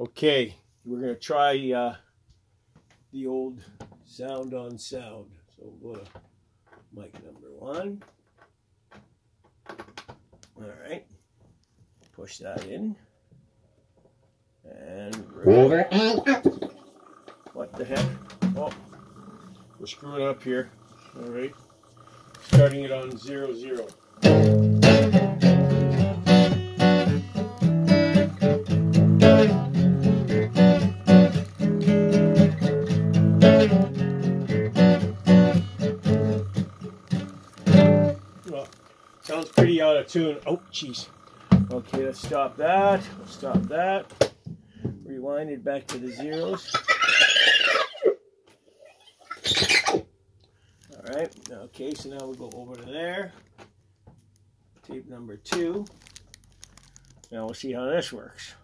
Okay, we're going to try uh, the old sound on sound. So we'll go to mic number one. All right, push that in. And Over and up. what the heck? Oh, we're screwing up here. All right, starting it on zero zero. Sounds pretty out of tune. Oh, jeez. Okay, let's stop that. Let's stop that. Rewind it back to the zeros. All right. Okay, so now we'll go over to there. Tape number two. Now we'll see how this works.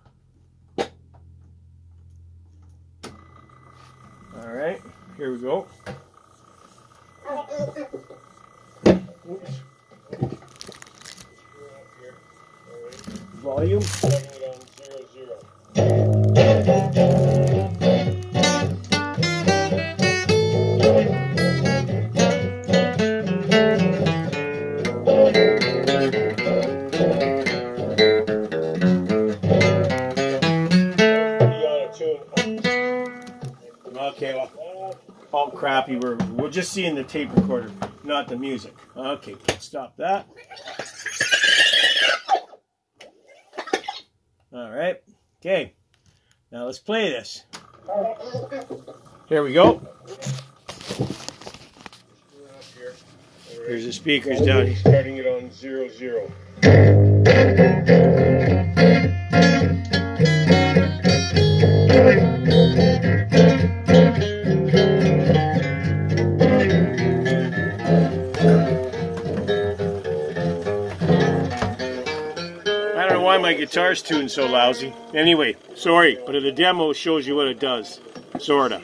All right, here we go. Volume. Setting. Okay, well, all crappy. We're we're just seeing the tape recorder, not the music. Okay, stop that. All right. Okay. Now let's play this. Here we go. Here's the speakers down here. Starting it on zero zero. Why my guitar's tuned so lousy. Anyway, sorry, but the demo shows you what it does. Sorta.